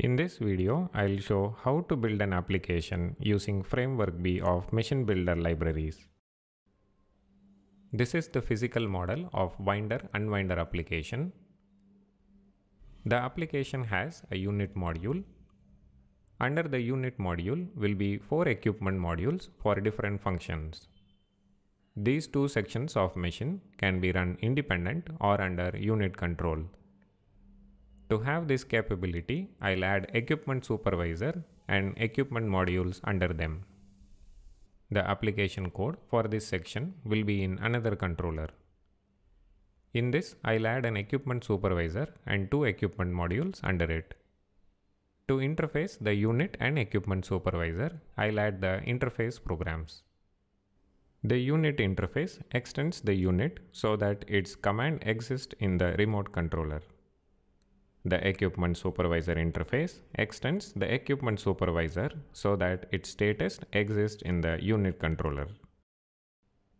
In this video, I'll show how to build an application using Framework B of Machine Builder libraries. This is the physical model of Winder-Unwinder application. The application has a unit module. Under the unit module will be four equipment modules for different functions. These two sections of machine can be run independent or under unit control. To have this capability, I'll add equipment supervisor and equipment modules under them. The application code for this section will be in another controller. In this, I'll add an equipment supervisor and two equipment modules under it. To interface the unit and equipment supervisor, I'll add the interface programs. The unit interface extends the unit so that its command exists in the remote controller. The equipment supervisor interface extends the equipment supervisor so that its status exists in the unit controller.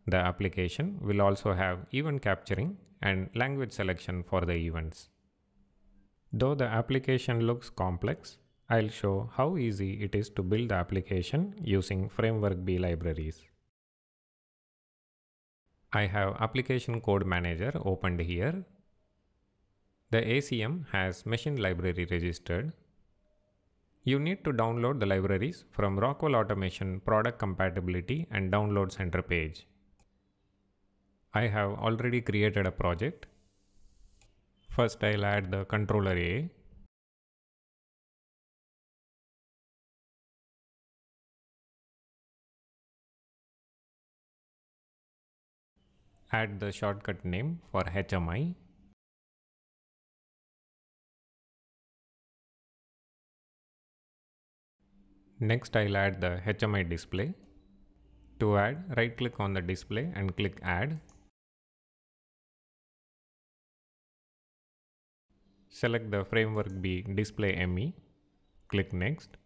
The application will also have event capturing and language selection for the events. Though the application looks complex, I'll show how easy it is to build the application using Framework B libraries. I have application code manager opened here the ACM has machine library registered. You need to download the libraries from Rockwell Automation product compatibility and download center page. I have already created a project. First I'll add the controller A. Add the shortcut name for HMI Next I'll add the HMI display. To add, right click on the display and click add. Select the framework B display ME. Click next.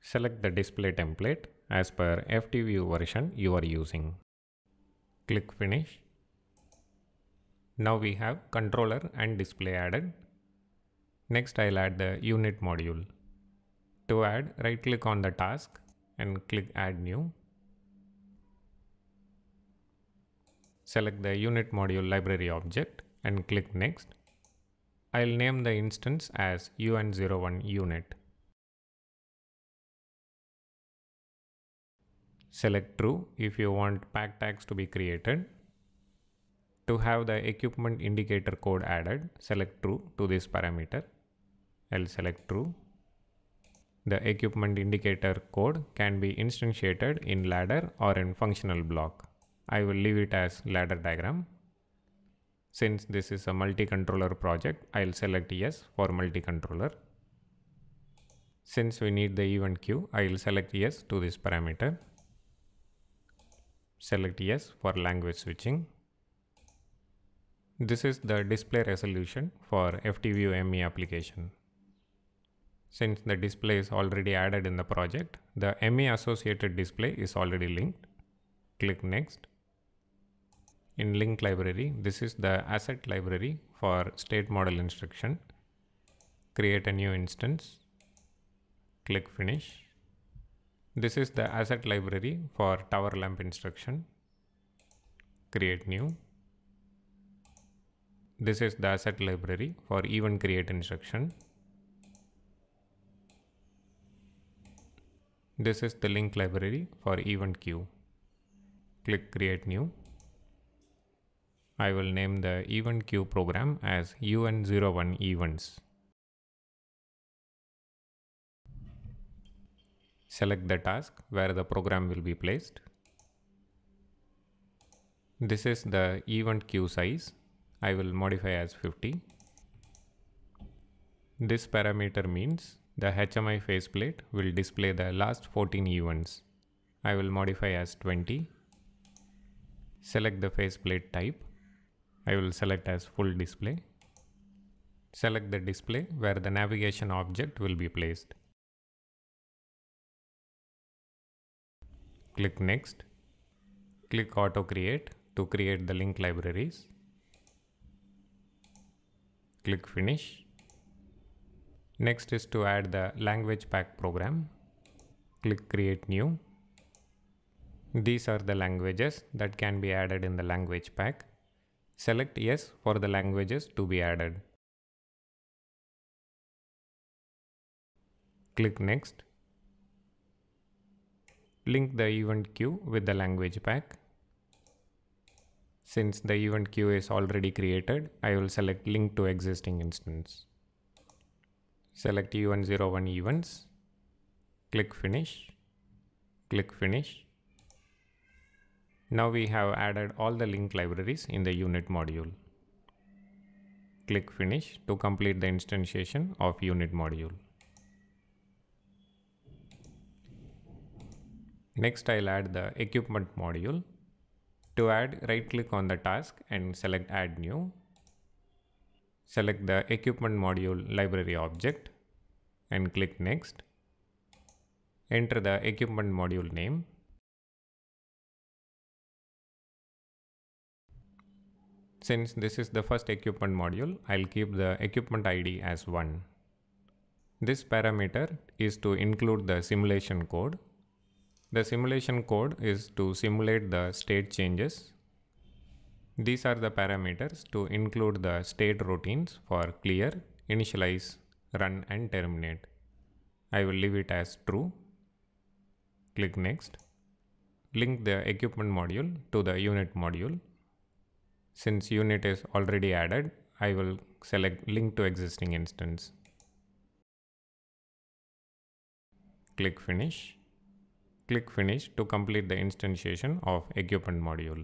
Select the display template as per FTView version you are using. Click finish. Now we have controller and display added. Next I'll add the unit module. To add, right click on the task and click add new. Select the unit module library object and click next. I'll name the instance as UN01 unit. Select true if you want pack tags to be created. To have the equipment indicator code added, select true to this parameter. I'll select true the equipment indicator code can be instantiated in ladder or in functional block. I will leave it as ladder diagram. Since this is a multi-controller project, I'll select yes for multi-controller. Since we need the event queue, I'll select yes to this parameter. Select yes for language switching. This is the display resolution for FTView ME application. Since the display is already added in the project, the ME associated display is already linked. Click next. In link library, this is the asset library for state model instruction. Create a new instance. Click finish. This is the asset library for tower lamp instruction. Create new. This is the asset library for event create instruction. This is the link library for event queue. Click create new. I will name the event queue program as UN01 events. Select the task where the program will be placed. This is the event queue size. I will modify as 50. This parameter means the HMI faceplate will display the last 14 events. I will modify as 20. Select the faceplate type. I will select as full display. Select the display where the navigation object will be placed. Click next. Click auto create to create the link libraries. Click finish. Next is to add the language pack program. Click create new. These are the languages that can be added in the language pack. Select yes for the languages to be added. Click next. Link the event queue with the language pack. Since the event queue is already created, I will select link to existing instance. Select UN01 events. Click finish. Click finish. Now we have added all the link libraries in the unit module. Click finish to complete the instantiation of unit module. Next I'll add the equipment module. To add, right click on the task and select add new. Select the equipment module library object and click next. Enter the equipment module name. Since this is the first equipment module, I'll keep the equipment ID as 1. This parameter is to include the simulation code the simulation code is to simulate the state changes. These are the parameters to include the state routines for clear, initialize, run and terminate. I will leave it as true. Click next. Link the equipment module to the unit module. Since unit is already added, I will select link to existing instance. Click finish. Click Finish to complete the instantiation of equipment module.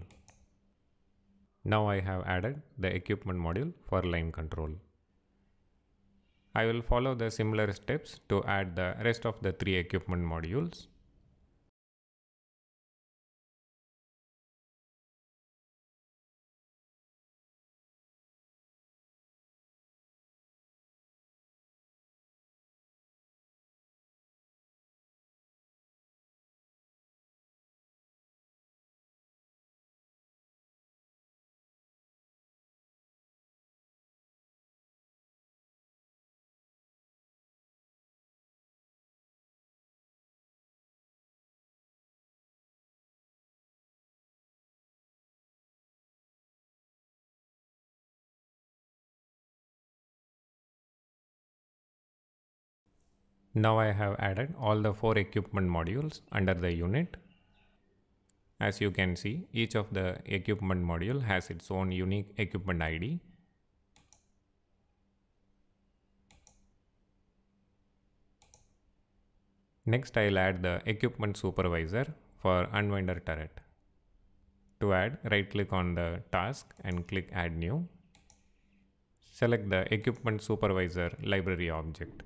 Now I have added the equipment module for line control. I will follow the similar steps to add the rest of the three equipment modules. Now I have added all the four equipment modules under the unit. As you can see, each of the equipment module has its own unique equipment ID. Next, I'll add the equipment supervisor for Unwinder turret. To add, right click on the task and click add new. Select the equipment supervisor library object.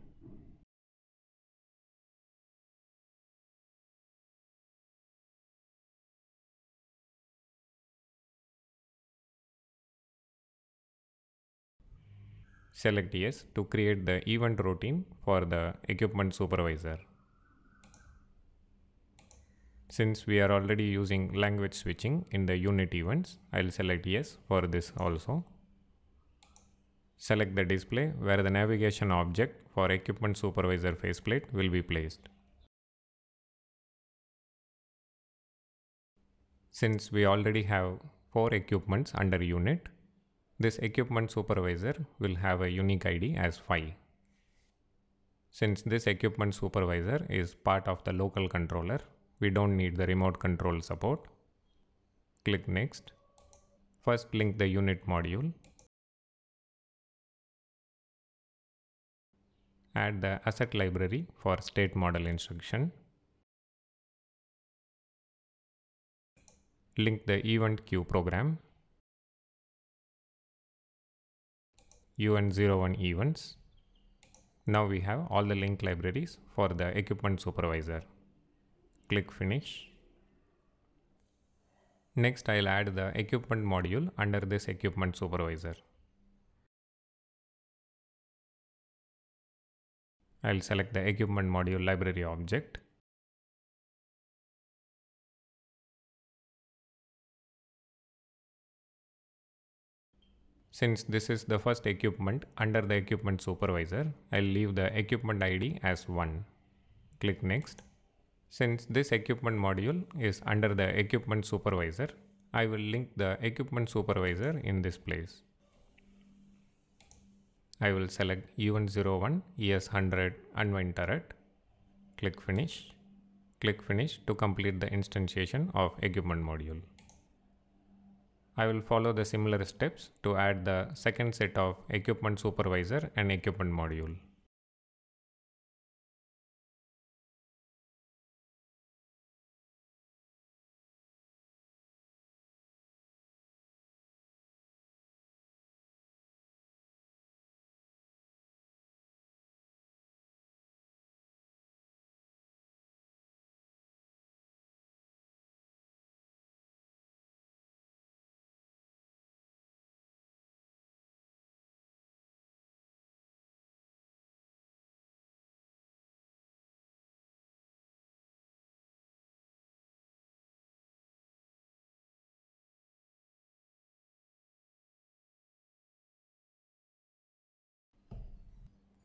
Select yes to create the event routine for the equipment supervisor. Since we are already using language switching in the unit events, I'll select yes for this also. Select the display where the navigation object for equipment supervisor faceplate will be placed. Since we already have four equipments under unit, this equipment supervisor will have a unique ID as 5. Since this equipment supervisor is part of the local controller, we don't need the remote control support. Click next. First link the unit module. Add the asset library for state model instruction. Link the event queue program UN01 events. Now we have all the link libraries for the equipment supervisor. Click finish. Next I'll add the equipment module under this equipment supervisor. I'll select the equipment module library object Since this is the first equipment under the equipment supervisor, I'll leave the equipment ID as 1. Click next. Since this equipment module is under the equipment supervisor, I will link the equipment supervisor in this place. I will select UN01 ES100 unwind turret. Click finish. Click finish to complete the instantiation of equipment module. I will follow the similar steps to add the second set of equipment supervisor and equipment module.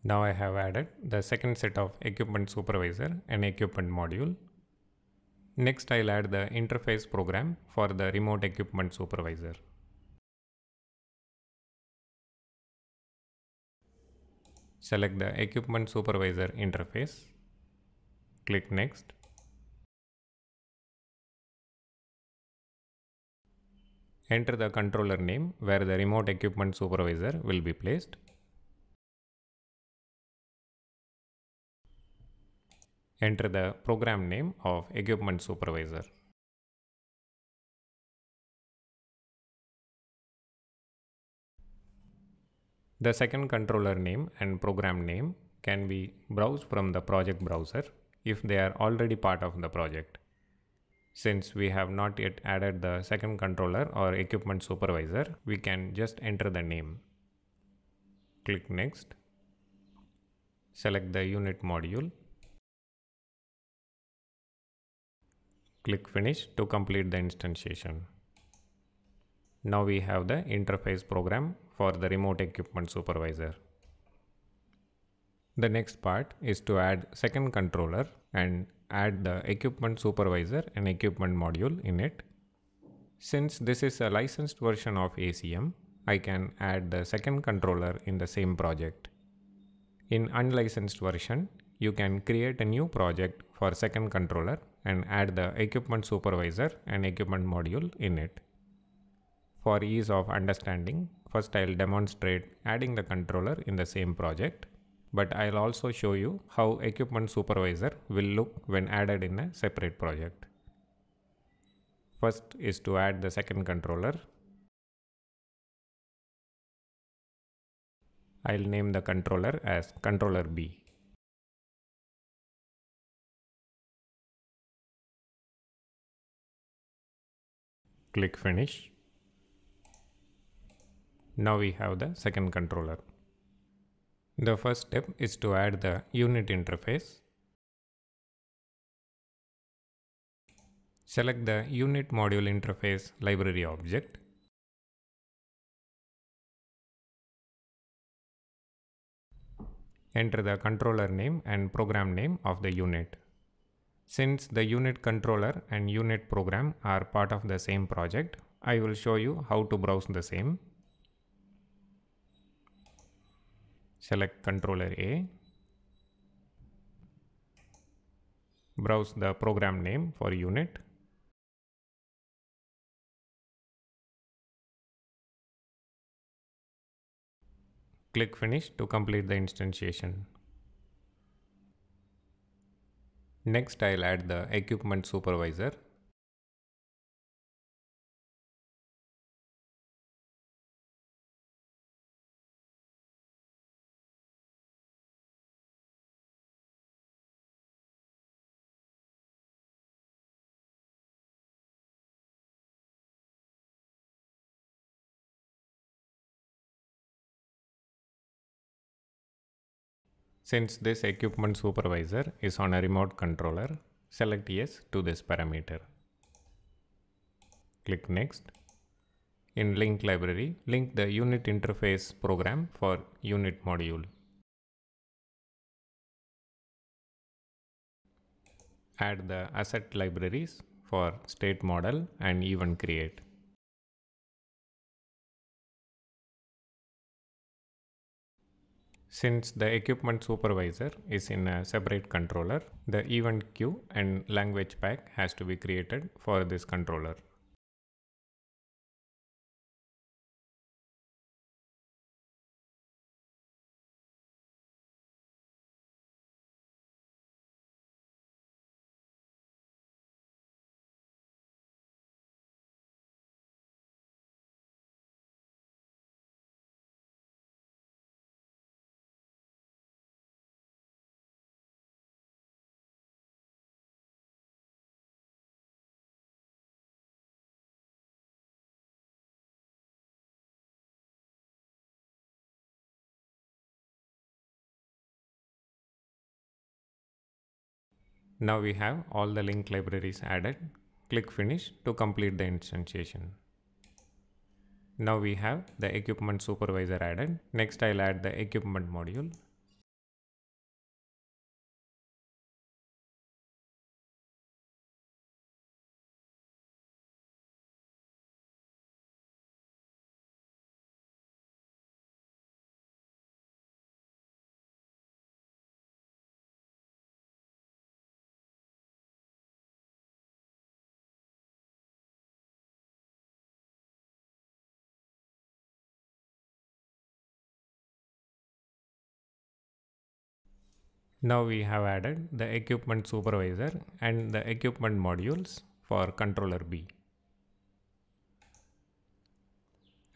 Now I have added the second set of equipment supervisor and equipment module. Next I'll add the interface program for the remote equipment supervisor. Select the equipment supervisor interface. Click next. Enter the controller name where the remote equipment supervisor will be placed. Enter the program name of equipment supervisor. The second controller name and program name can be browsed from the project browser if they are already part of the project. Since we have not yet added the second controller or equipment supervisor, we can just enter the name. Click next. Select the unit module Click finish to complete the instantiation. Now we have the interface program for the remote equipment supervisor. The next part is to add second controller and add the equipment supervisor and equipment module in it. Since this is a licensed version of ACM, I can add the second controller in the same project. In unlicensed version, you can create a new project for second controller and add the equipment supervisor and equipment module in it. For ease of understanding, first I'll demonstrate adding the controller in the same project, but I'll also show you how equipment supervisor will look when added in a separate project. First is to add the second controller. I'll name the controller as controller B. click finish. Now we have the second controller. The first step is to add the unit interface. Select the unit module interface library object. Enter the controller name and program name of the unit. Since the unit controller and unit program are part of the same project, I will show you how to browse the same. Select controller A. Browse the program name for unit. Click finish to complete the instantiation. Next I'll add the equipment supervisor. Since this equipment supervisor is on a remote controller, select yes to this parameter. Click next. In link library, link the unit interface program for unit module. Add the asset libraries for state model and event create. Since the equipment supervisor is in a separate controller, the event queue and language pack has to be created for this controller. Now we have all the link libraries added. Click finish to complete the instantiation. Now we have the equipment supervisor added. Next I'll add the equipment module. Now we have added the equipment supervisor and the equipment modules for controller B.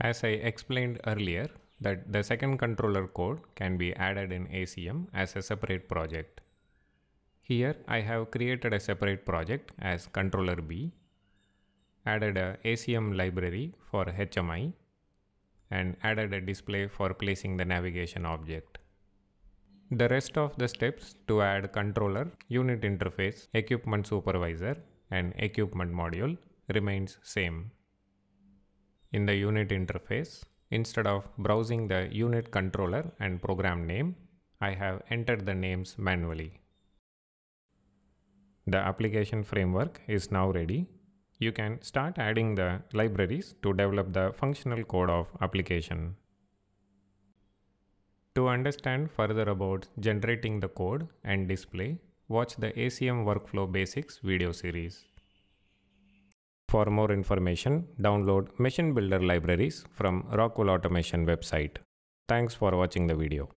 As I explained earlier that the second controller code can be added in ACM as a separate project. Here I have created a separate project as controller B, added a ACM library for HMI and added a display for placing the navigation object. The rest of the steps to add controller, unit interface, equipment supervisor and equipment module remains same. In the unit interface, instead of browsing the unit controller and program name, I have entered the names manually. The application framework is now ready. You can start adding the libraries to develop the functional code of application. To understand further about generating the code and display, watch the ACM Workflow Basics video series. For more information, download Machine Builder libraries from Rockwell Automation website. Thanks for watching the video.